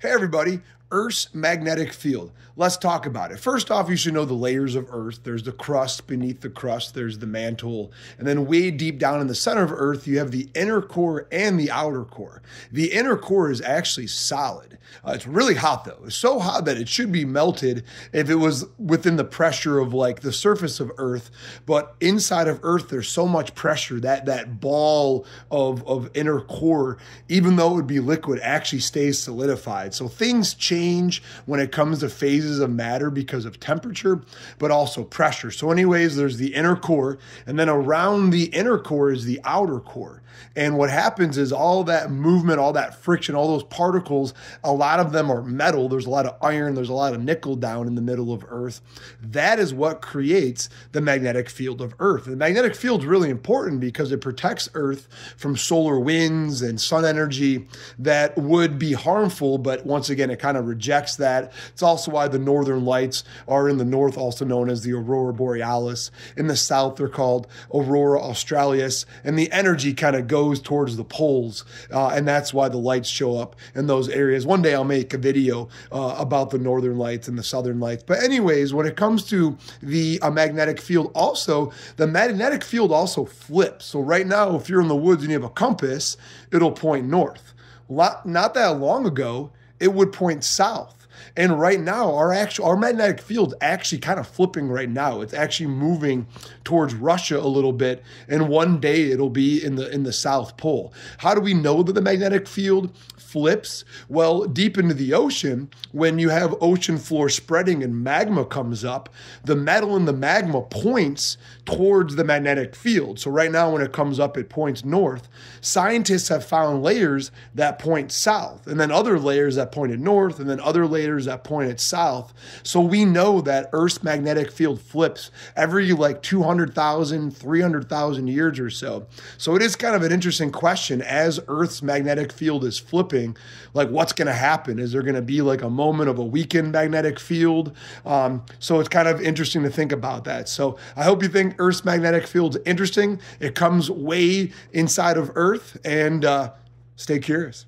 Hey, everybody. Earth's magnetic field. Let's talk about it. First off, you should know the layers of Earth. There's the crust beneath the crust, there's the mantle, and then way deep down in the center of Earth, you have the inner core and the outer core. The inner core is actually solid. Uh, it's really hot though. It's so hot that it should be melted if it was within the pressure of like the surface of Earth. But inside of Earth, there's so much pressure that that ball of, of inner core, even though it would be liquid, actually stays solidified. So things change when it comes to phases of matter because of temperature, but also pressure. So, anyways, there's the inner core, and then around the inner core is the outer core. And what happens is all that movement, all that friction, all those particles, a lot of them are metal. There's a lot of iron, there's a lot of nickel down in the middle of Earth. That is what creates the magnetic field of Earth. The magnetic field is really important because it protects Earth from solar winds and sun energy that would be harmful, but once again, it kind of rejects that. It's also why the northern lights are in the north, also known as the aurora borealis. In the south, they're called aurora australis, and the energy kind of goes towards the poles, uh, and that's why the lights show up in those areas. One day I'll make a video uh, about the northern lights and the southern lights. But anyways, when it comes to the uh, magnetic field, also the magnetic field also flips. So right now, if you're in the woods and you have a compass, it'll point north. Not that long ago, it would point south. And right now, our actual our magnetic field's actually kind of flipping right now. It's actually moving towards Russia a little bit, and one day it'll be in the in the South Pole. How do we know that the magnetic field flips? Well, deep into the ocean, when you have ocean floor spreading and magma comes up, the metal in the magma points towards the magnetic field. So right now, when it comes up, it points north. Scientists have found layers that point south, and then other layers that pointed north, and then other layers that point pointed south. So we know that Earth's magnetic field flips every like 200,000, 300,000 years or so. So it is kind of an interesting question as Earth's magnetic field is flipping like what's going to happen? Is there going to be like a moment of a weakened magnetic field? Um, so it's kind of interesting to think about that. So I hope you think Earth's magnetic field's interesting. It comes way inside of Earth, and uh, stay curious.